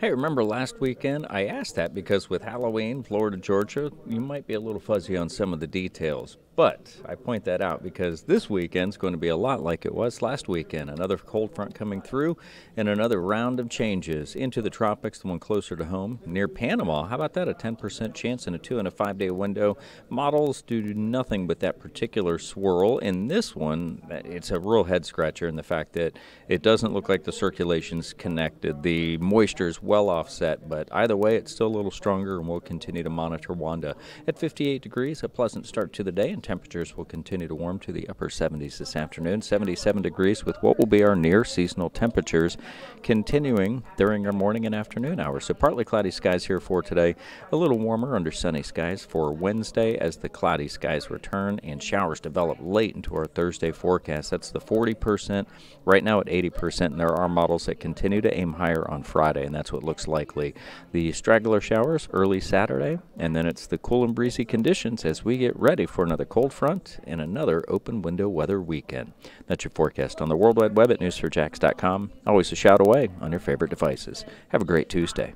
Hey, remember last weekend? I asked that because with Halloween, Florida, Georgia, you might be a little fuzzy on some of the details. But I point that out because this weekend's going to be a lot like it was last weekend. Another cold front coming through and another round of changes into the tropics, the one closer to home near Panama. How about that? A 10% chance in a two and a five day window. Models do nothing but that particular swirl. In this one, it's a real head scratcher in the fact that it doesn't look like the circulation's connected. The moisture is well offset, but either way, it's still a little stronger, and we'll continue to monitor Wanda at 58 degrees. A pleasant start to the day, and temperatures will continue to warm to the upper 70s this afternoon. 77 degrees with what will be our near seasonal temperatures continuing during our morning and afternoon hours. So partly cloudy skies here for today. A little warmer under sunny skies for Wednesday as the cloudy skies return and showers develop late into our Thursday forecast. That's the 40%, right now at 80%, and there are models that continue to aim higher on Friday, and that's what looks likely. The straggler showers early Saturday, and then it's the cool and breezy conditions as we get ready for another cold front and another open window weather weekend. That's your forecast on the World Wide Web at news4jax.com. Always a shout away on your favorite devices. Have a great Tuesday.